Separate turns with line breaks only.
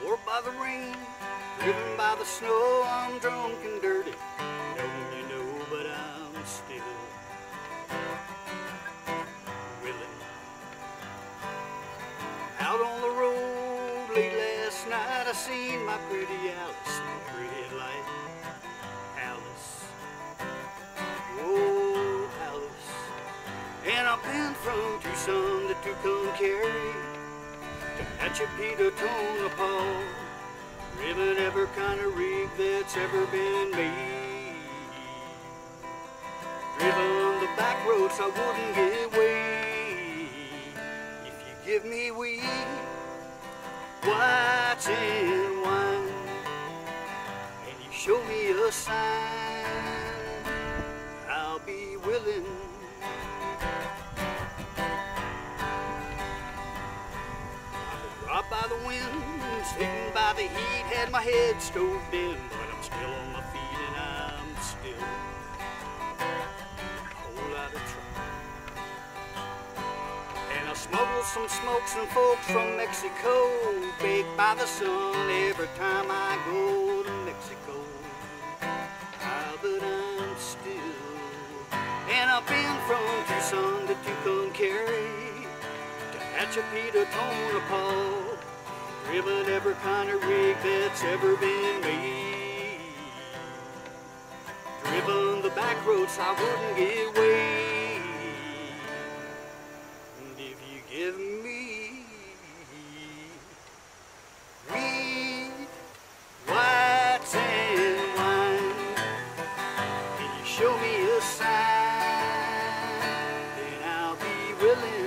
Driven by the rain, driven by the snow, I'm drunk and dirty. Know you know, but I'm still willing. Out on the road late last night, I seen my pretty Alice light. Alice, oh Alice. And I've been from Tucson to Tucumcari to Hatchapeta, Tonopah. Driven every kind of rig that's ever been made. Driven the back roads I wouldn't get away. If you give me weed, whites and wine, and you show me a sign, I'll be willing. Wind, sitting by the heat, had my head stoved in, but I'm still on my feet and I'm still a whole lot of trouble. And I smuggle some smokes and folks from Mexico, baked by the sun every time I go to Mexico. Ah, but I'm still, and I've been from Tucson to Tucumcari to Hatchapeta, Tonopah, driven every kind of rig that's ever been made. Driven the back roads I wouldn't give way. And if you give me weed, whites, and wine, can you show me a sign, then I'll be willing.